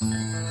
Bye.